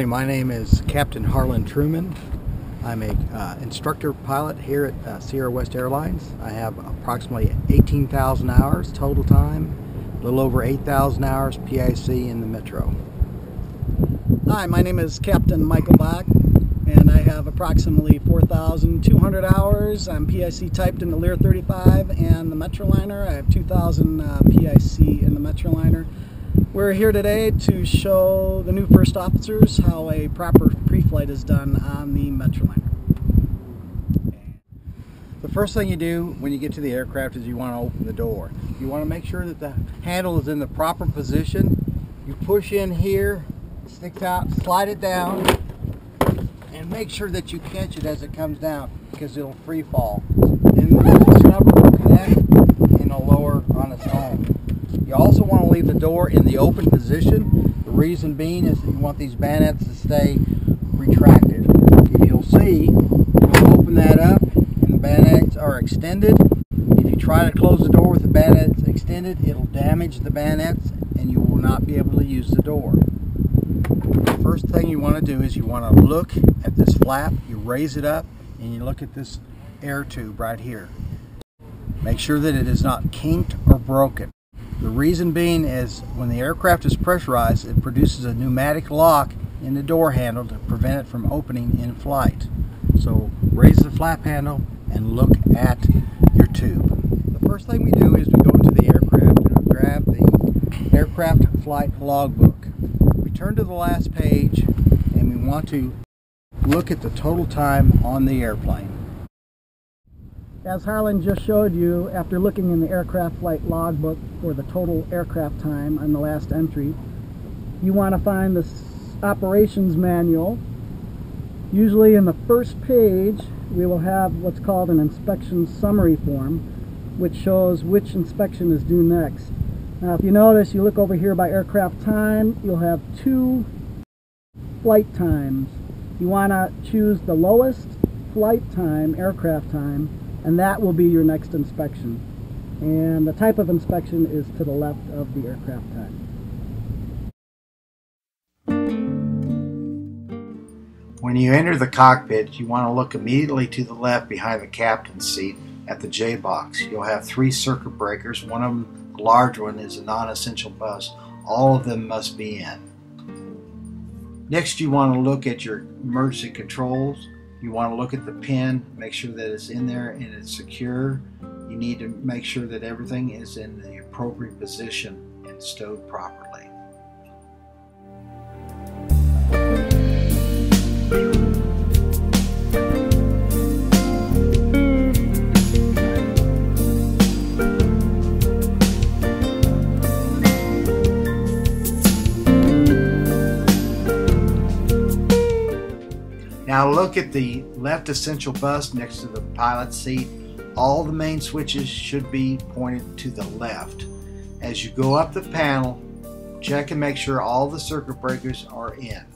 Morning. My name is Captain Harlan Truman. I'm a uh, instructor pilot here at uh, Sierra West Airlines. I have approximately 18,000 hours total time, a little over 8,000 hours PIC in the Metro. Hi, my name is Captain Michael Bach, and I have approximately 4,200 hours. I'm PIC typed in the Lear 35 and the Metroliner. I have 2,000 uh, PIC in the Metroliner. We're here today to show the new first officers how a proper pre-flight is done on the Metroliner. The first thing you do when you get to the aircraft is you want to open the door. You want to make sure that the handle is in the proper position. You push in here, stick out, slide it down, and make sure that you catch it as it comes down because it'll free fall. And snubber will connect and it'll lower on its own. You also want to leave the door in the open position. The reason being is that you want these bayonets to stay retracted. If you'll see, you'll open that up and the bayonets are extended. If you try to close the door with the bayonets extended, it'll damage the bayonets and you will not be able to use the door. The first thing you want to do is you want to look at this flap, you raise it up, and you look at this air tube right here. Make sure that it is not kinked or broken. The reason being is when the aircraft is pressurized, it produces a pneumatic lock in the door handle to prevent it from opening in flight. So raise the flap handle and look at your tube. The first thing we do is we go into the aircraft and grab the aircraft flight logbook. We turn to the last page and we want to look at the total time on the airplane. As Harlan just showed you, after looking in the aircraft flight logbook for the total aircraft time on the last entry, you want to find the operations manual. Usually in the first page, we will have what's called an inspection summary form, which shows which inspection is due next. Now if you notice, you look over here by aircraft time, you'll have two flight times. You want to choose the lowest flight time, aircraft time, and that will be your next inspection. And the type of inspection is to the left of the aircraft time. When you enter the cockpit, you want to look immediately to the left behind the captain's seat at the J box. You'll have three circuit breakers. One of them, the large one, is a non-essential bus. All of them must be in. Next, you want to look at your emergency controls. You want to look at the pin, make sure that it's in there and it's secure. You need to make sure that everything is in the appropriate position and stowed properly. Now look at the left essential bus next to the pilot seat. All the main switches should be pointed to the left. As you go up the panel, check and make sure all the circuit breakers are in.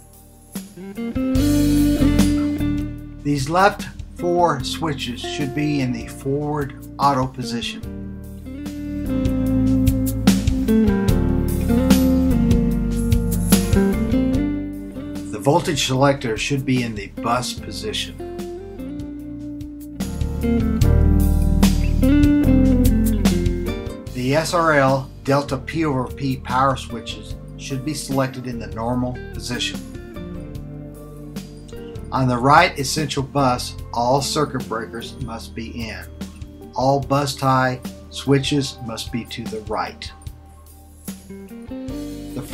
These left four switches should be in the forward auto position. Voltage selector should be in the bus position. The SRL Delta P over P power switches should be selected in the normal position. On the right essential bus, all circuit breakers must be in. All bus tie switches must be to the right.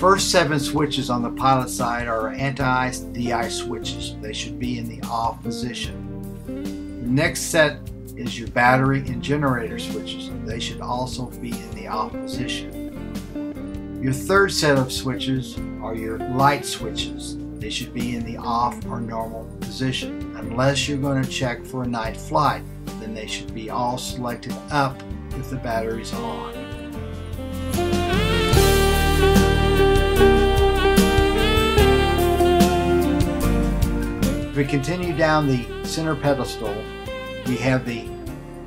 First seven switches on the pilot side are anti-DI switches. They should be in the off position. The next set is your battery and generator switches. They should also be in the off position. Your third set of switches are your light switches. They should be in the off or normal position. Unless you're going to check for a night flight, then they should be all selected up if the battery's on. we continue down the center pedestal, we have the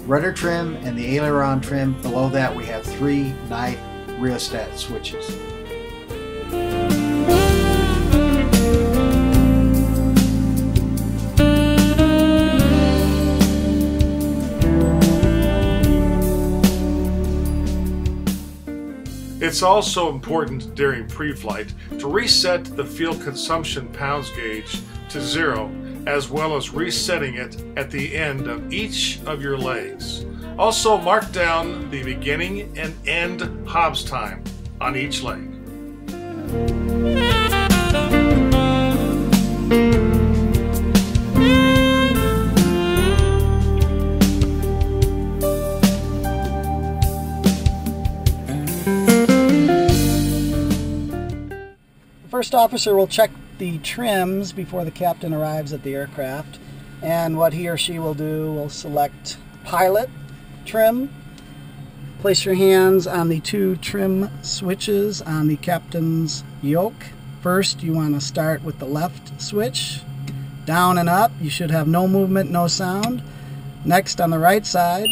rudder trim and the aileron trim. Below that, we have three knife rheostat switches. It's also important during pre-flight to reset the fuel consumption pounds gauge to zero as well as resetting it at the end of each of your legs. Also mark down the beginning and end Hobbs time on each leg. first officer will check the trims before the captain arrives at the aircraft and what he or she will do will select pilot trim. Place your hands on the two trim switches on the captain's yoke. First you want to start with the left switch. Down and up you should have no movement no sound. Next on the right side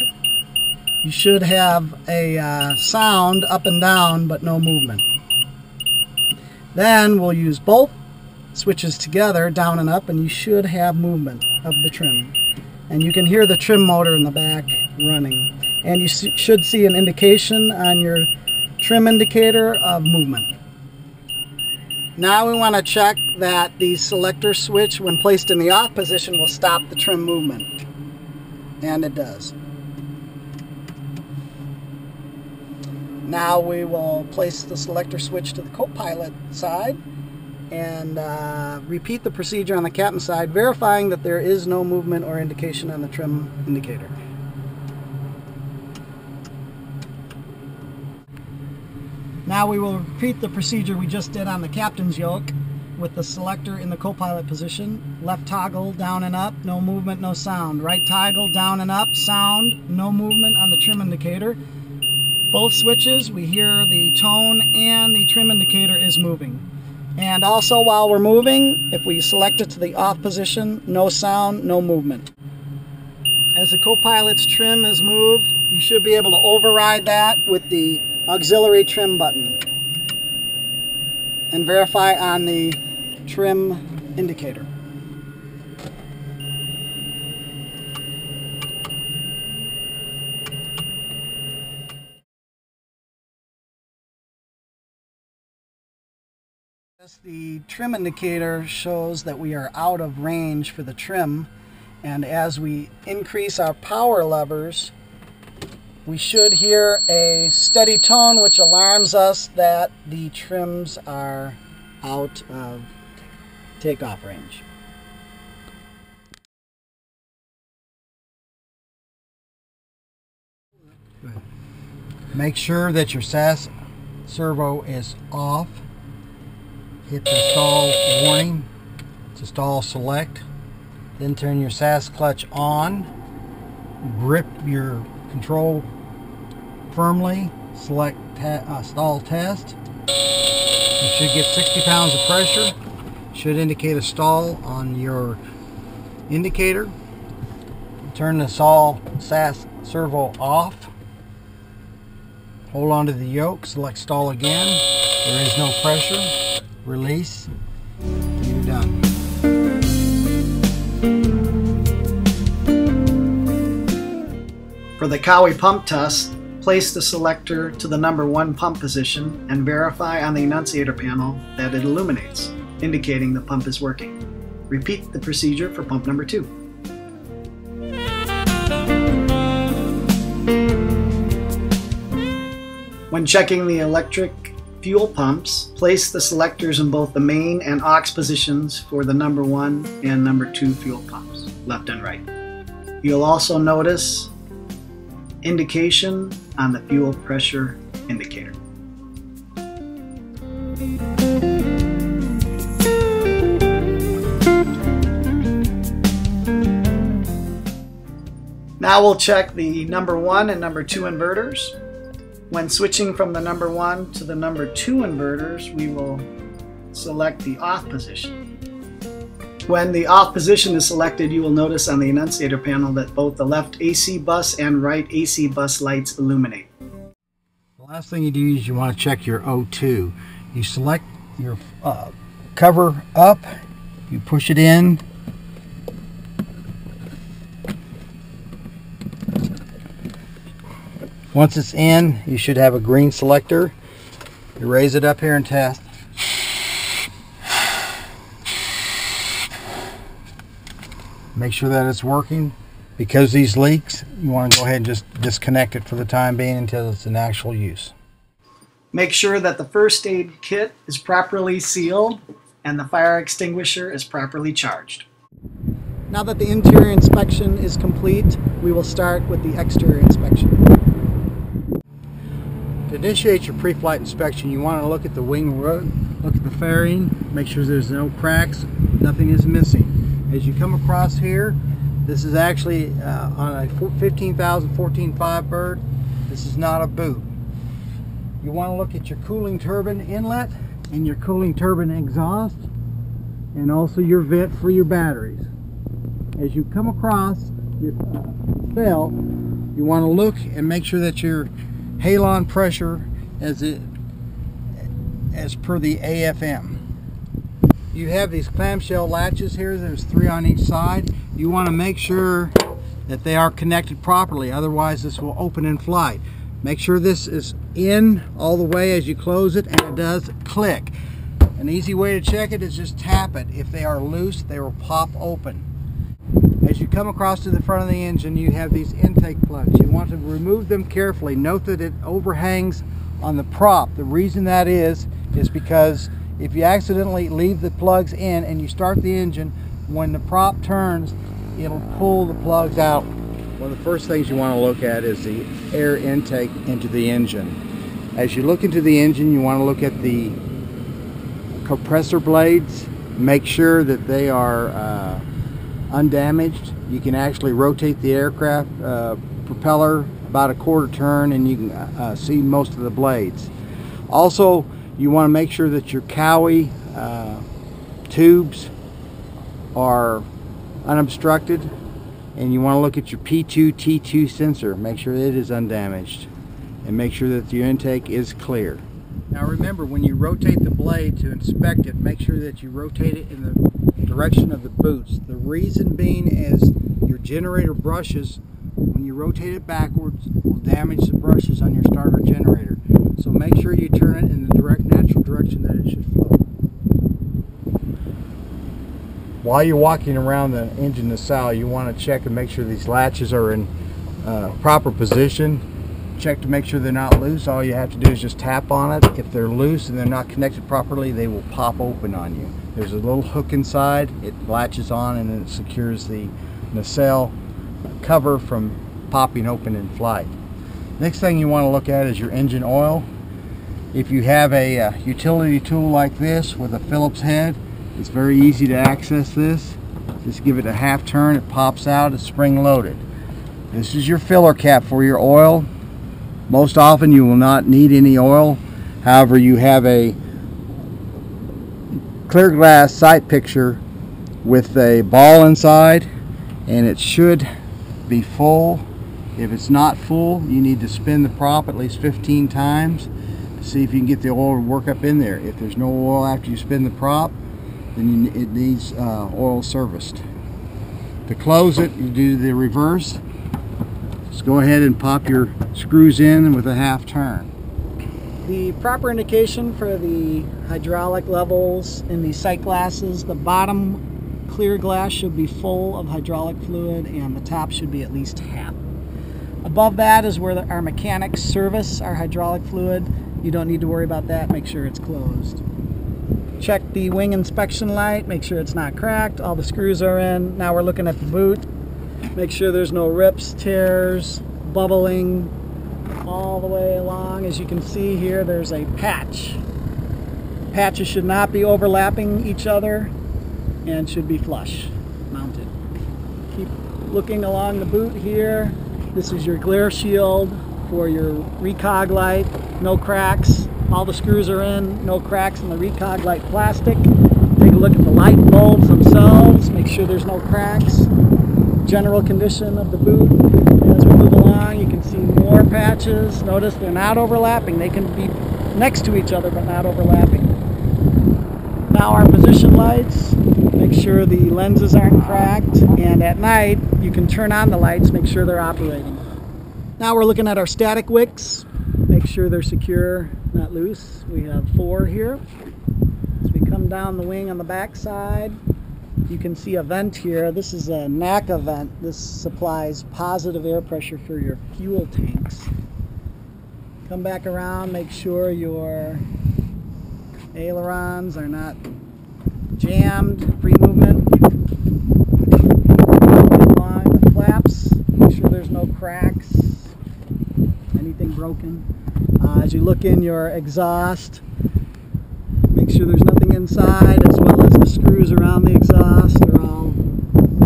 you should have a uh, sound up and down but no movement. Then we'll use both switches together, down and up, and you should have movement of the trim. And you can hear the trim motor in the back running. And you should see an indication on your trim indicator of movement. Now we want to check that the selector switch, when placed in the off position, will stop the trim movement. And it does. Now we will place the selector switch to the co-pilot side and uh, repeat the procedure on the captain side, verifying that there is no movement or indication on the trim indicator. Now we will repeat the procedure we just did on the captain's yoke with the selector in the co-pilot position. Left toggle, down and up, no movement, no sound. Right toggle, down and up, sound, no movement on the trim indicator. Both switches, we hear the tone and the trim indicator is moving. And also while we're moving, if we select it to the off position, no sound, no movement. As the co-pilot's trim is moved, you should be able to override that with the auxiliary trim button and verify on the trim indicator. The trim indicator shows that we are out of range for the trim and as we increase our power levers we should hear a steady tone which alarms us that the trims are out of takeoff range. Make sure that your SAS servo is off hit the stall warning. To stall select. Then turn your SAS clutch on. Grip your control firmly. Select uh, stall test. You should get 60 pounds of pressure. Should indicate a stall on your indicator. Turn the stall SAS servo off. Hold on to the yoke. Select stall again. There is no pressure release, you're done. For the Kawi pump test, place the selector to the number one pump position and verify on the annunciator panel that it illuminates, indicating the pump is working. Repeat the procedure for pump number two. When checking the electric fuel pumps, place the selectors in both the main and aux positions for the number one and number two fuel pumps, left and right. You'll also notice indication on the fuel pressure indicator. Now we'll check the number one and number two inverters. When switching from the number one to the number two inverters, we will select the off position. When the off position is selected, you will notice on the annunciator panel that both the left AC bus and right AC bus lights illuminate. The last thing you do is you want to check your O2. You select your uh, cover up, you push it in, Once it's in, you should have a green selector. You raise it up here and test. Make sure that it's working. Because these leaks, you want to go ahead and just disconnect it for the time being until it's in actual use. Make sure that the first aid kit is properly sealed and the fire extinguisher is properly charged. Now that the interior inspection is complete, we will start with the exterior inspection. Initiate your pre-flight inspection, you want to look at the wing root, look at the fairing, make sure there's no cracks, nothing is missing. As you come across here, this is actually uh, on a 15,000 14.5 bird. This is not a boot. You want to look at your cooling turbine inlet and your cooling turbine exhaust and also your vent for your batteries. As you come across your uh, belt, you want to look and make sure that your halon pressure as it as per the AFM. You have these clamshell latches here, there's three on each side. You want to make sure that they are connected properly, otherwise this will open in flight. Make sure this is in all the way as you close it and it does click. An easy way to check it is just tap it. If they are loose, they will pop open. As you come across to the front of the engine, you have these intake plugs. You want to remove them carefully. Note that it overhangs on the prop. The reason that is, is because if you accidentally leave the plugs in and you start the engine, when the prop turns, it'll pull the plugs out. One of the first things you want to look at is the air intake into the engine. As you look into the engine, you want to look at the compressor blades. Make sure that they are uh, undamaged. You can actually rotate the aircraft uh, propeller about a quarter turn and you can uh, see most of the blades. Also, you want to make sure that your Cowie uh, tubes are unobstructed and you want to look at your P2 T2 sensor make sure it is undamaged and make sure that your intake is clear now remember when you rotate the blade to inspect it make sure that you rotate it in the direction of the boots. The reason being is your generator brushes when you rotate it backwards will damage the brushes on your starter generator. So make sure you turn it in the direct natural direction that it should flow. While you're walking around the engine nacelle, you want to check and make sure these latches are in uh, proper position. Check to make sure they're not loose. All you have to do is just tap on it. If they're loose and they're not connected properly, they will pop open on you. There's a little hook inside. It latches on and then it secures the nacelle cover from popping open in flight. Next thing you want to look at is your engine oil. If you have a uh, utility tool like this with a Phillips head, it's very easy to access this. Just give it a half turn, it pops out, it's spring loaded. This is your filler cap for your oil. Most often you will not need any oil. However, you have a clear glass sight picture with a ball inside and it should be full. If it's not full, you need to spin the prop at least 15 times to see if you can get the oil to work up in there. If there's no oil after you spin the prop, then it needs uh, oil serviced. To close it, you do the reverse. Just go ahead and pop your screws in with a half turn. The proper indication for the hydraulic levels in the sight glasses, the bottom clear glass should be full of hydraulic fluid and the top should be at least half. Above that is where our mechanics service our hydraulic fluid. You don't need to worry about that, make sure it's closed. Check the wing inspection light, make sure it's not cracked, all the screws are in. Now we're looking at the boot. Make sure there's no rips, tears, bubbling all the way along. As you can see here, there's a patch. Patches should not be overlapping each other and should be flush mounted. Keep looking along the boot here. This is your glare shield for your recog light. No cracks. All the screws are in. No cracks in the recog light plastic. Take a look at the light bulbs themselves. Make sure there's no cracks. General condition of the boot. As we move along, you can see more patches. Notice they're not overlapping. They can be next to each other, but not overlapping. Now our position lights, make sure the lenses aren't cracked, and at night you can turn on the lights, make sure they're operating. Now we're looking at our static wicks, make sure they're secure, not loose. We have four here. As we come down the wing on the back side, you can see a vent here. This is a NACA vent. This supplies positive air pressure for your fuel tanks. Come back around, make sure your ailerons are not jammed, free movement. Along the flaps, make sure there's no cracks, anything broken. Uh, as you look in your exhaust, make sure there's nothing inside as well as the screws around the exhaust are all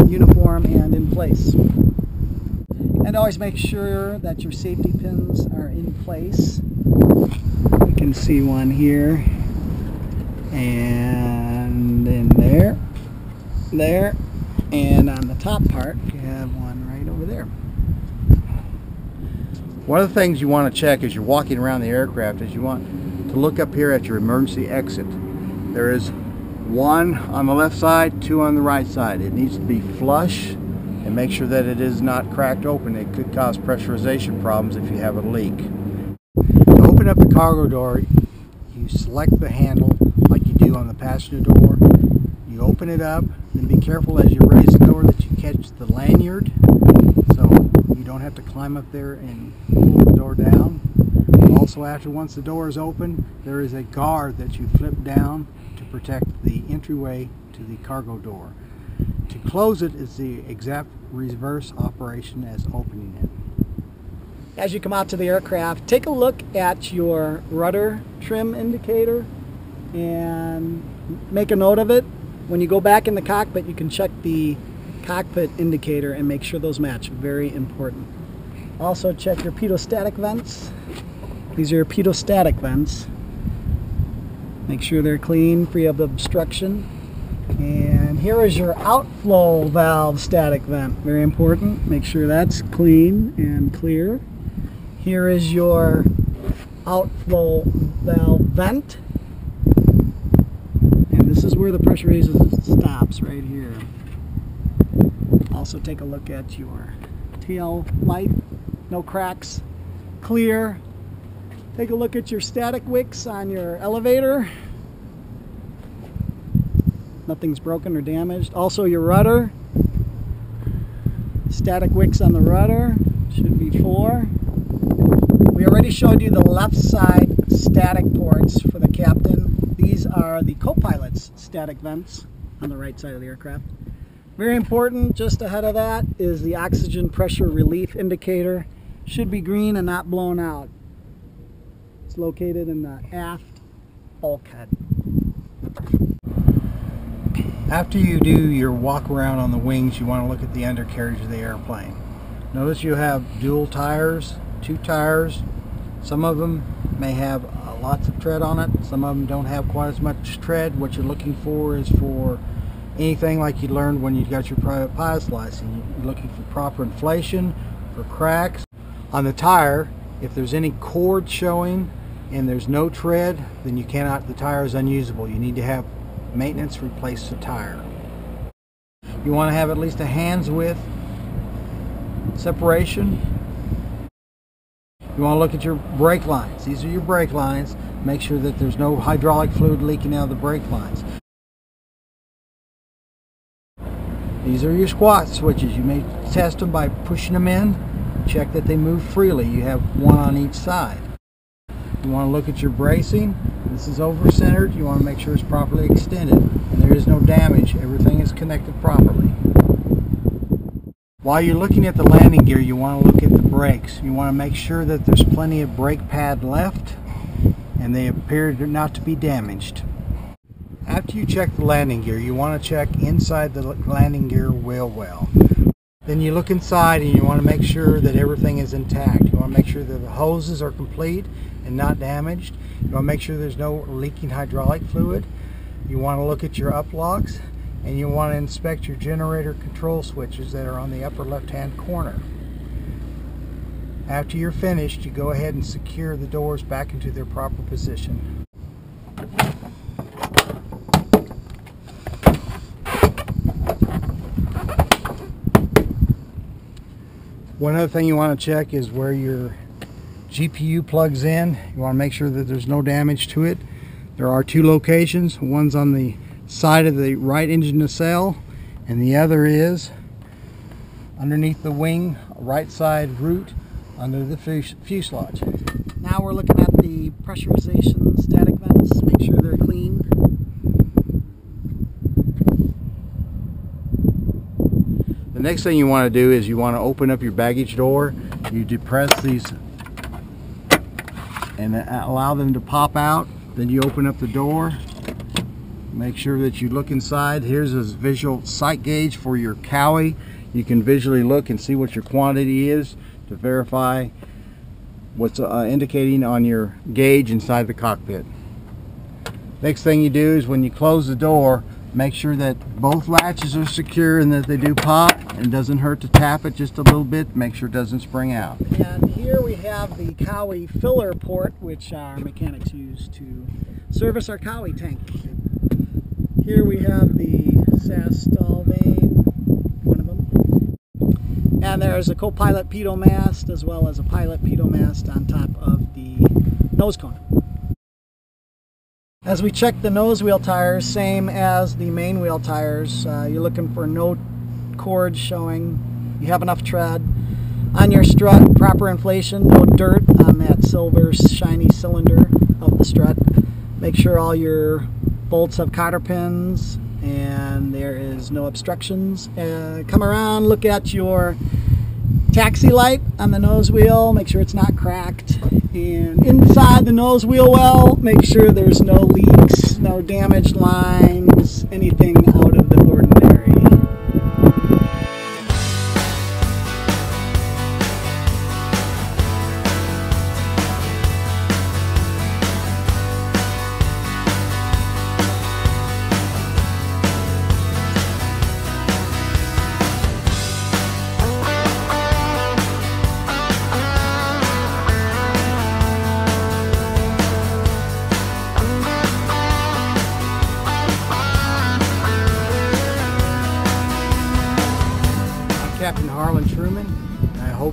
uniform and in place. And always make sure that your safety pins are in place. You can see one here and in there, there, and on the top part you have one right over there. One of the things you want to check as you're walking around the aircraft is you want to look up here at your emergency exit. There is one on the left side, two on the right side. It needs to be flush and make sure that it is not cracked open. It could cause pressurization problems if you have a leak. To open up the cargo door, you select the handle like you do on the passenger door. You open it up, and be careful as you raise the door that you catch the lanyard so you don't have to climb up there and pull the door down. Also, after once the door is open, there is a guard that you flip down to protect the entryway to the cargo door. To close it is the exact reverse operation as opening it. As you come out to the aircraft, take a look at your rudder trim indicator and make a note of it. When you go back in the cockpit, you can check the cockpit indicator and make sure those match. Very important. Also check your pitot-static vents. These are your pitot-static vents. Make sure they're clean, free of obstruction. And here is your outflow valve static vent. Very important. Make sure that's clean and clear. Here is your outflow valve vent. And this is where the pressure raises stops right here. Also take a look at your tail light. No cracks. Clear. Take a look at your static wicks on your elevator. Nothing's broken or damaged. Also your rudder. Static wicks on the rudder. Should be four. We already showed you the left side static ports for the captain. These are the co-pilot's static vents on the right side of the aircraft. Very important, just ahead of that is the oxygen pressure relief indicator. Should be green and not blown out. Located in the aft bulkhead. After you do your walk around on the wings, you want to look at the undercarriage of the airplane. Notice you have dual tires, two tires. Some of them may have uh, lots of tread on it. Some of them don't have quite as much tread. What you're looking for is for anything like you learned when you got your private pilot's license. You're looking for proper inflation, for cracks. On the tire, if there's any cord showing and there's no tread, then you cannot, the tire is unusable. You need to have maintenance replace the tire. You want to have at least a hand's width separation. You want to look at your brake lines. These are your brake lines. Make sure that there's no hydraulic fluid leaking out of the brake lines. These are your squat switches. You may test them by pushing them in. Check that they move freely. You have one on each side. You want to look at your bracing. This is over centered. You want to make sure it's properly extended and there is no damage. Everything is connected properly. While you're looking at the landing gear, you want to look at the brakes. You want to make sure that there's plenty of brake pad left and they appear not to be damaged. After you check the landing gear, you want to check inside the landing gear wheel well. Then you look inside and you want to make sure that everything is intact. You want to make sure that the hoses are complete and not damaged. You want to make sure there's no leaking hydraulic fluid. You want to look at your up locks and you want to inspect your generator control switches that are on the upper left hand corner. After you're finished, you go ahead and secure the doors back into their proper position. One other thing you want to check is where your GPU plugs in. You want to make sure that there's no damage to it. There are two locations. One's on the side of the right engine nacelle and the other is underneath the wing, right side root under the fuselage. Now we're looking at the pressurization static vents. Make sure they're clean. The next thing you want to do is you want to open up your baggage door. You depress these and allow them to pop out. Then you open up the door. Make sure that you look inside. Here's a visual sight gauge for your Cowie. You can visually look and see what your quantity is to verify what's uh, indicating on your gauge inside the cockpit. Next thing you do is when you close the door, make sure that both latches are secure and that they do pop and doesn't hurt to tap it just a little bit make sure it doesn't spring out. And here we have the Cowie filler port which our mechanics use to service our Cowie tank. Here we have the SAS vane one of them. And there's a co-pilot pitot mast as well as a pilot pitot mast on top of the nose cone as we check the nose wheel tires, same as the main wheel tires, uh, you're looking for no cord showing. You have enough tread. On your strut, proper inflation, no dirt on that silver shiny cylinder of the strut. Make sure all your bolts have cotter pins and there is no obstructions. Uh, come around, look at your taxi light on the nose wheel, make sure it's not cracked. And inside the nose wheel well, make sure there's no leaks, no damaged lines, anything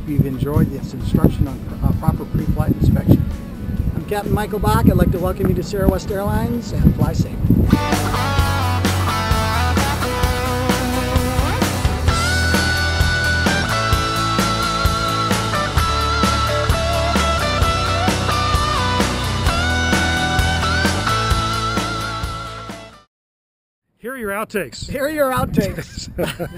hope you've enjoyed this instruction on uh, proper pre-flight inspection. I'm Captain Michael Bach. I'd like to welcome you to Sierra West Airlines and fly safe. Here are your outtakes. Here are your outtakes.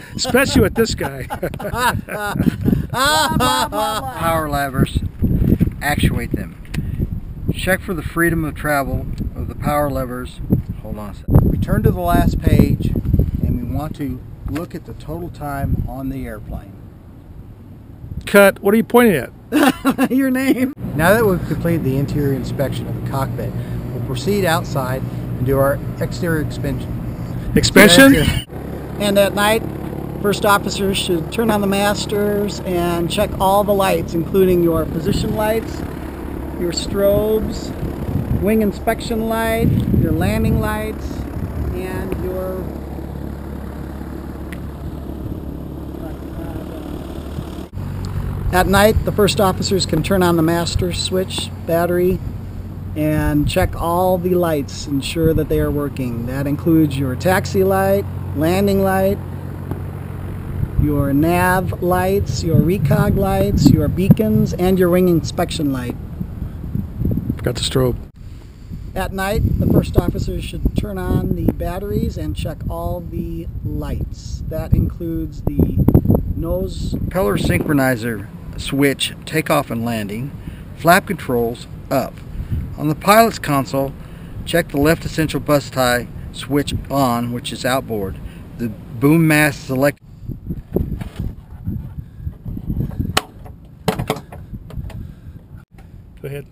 Especially with this guy. Power levers, actuate them. Check for the freedom of travel of the power levers. Hold on a second. We turn to the last page and we want to look at the total time on the airplane. Cut. What are you pointing at? your name. Now that we've completed the interior inspection of the cockpit, we'll proceed outside and do our exterior inspection Expansion? And at night, first officers should turn on the masters and check all the lights, including your position lights, your strobes, wing inspection light, your landing lights, and your At night, the first officers can turn on the master switch, battery, and check all the lights, ensure that they are working. That includes your taxi light, landing light, your nav lights, your recog lights, your beacons, and your wing inspection light. Forgot the strobe. At night, the first officers should turn on the batteries and check all the lights. That includes the nose color synchronizer switch, takeoff and landing, flap controls up. On the pilot's console, check the left essential bus tie switch on, which is outboard. The boom mast select. Go ahead.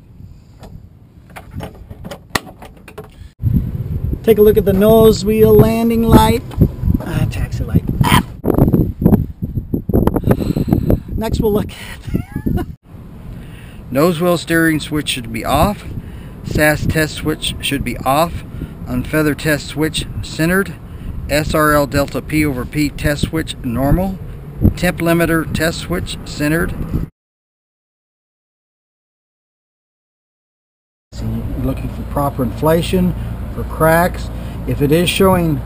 Take a look at the nose wheel landing light. Ah, taxi light. Ah. Next we'll look at Nose wheel steering switch should be off. SAS test switch should be off. Unfeather test switch centered. SRL delta P over P test switch normal. Temp limiter test switch centered. You're looking for proper inflation, or cracks. If it is showing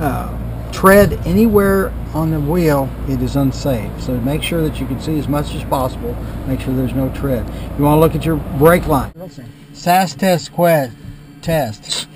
uh, tread anywhere on the wheel, it is unsafe. So make sure that you can see as much as possible. Make sure there's no tread. You want to look at your brake line. SAS test quest test.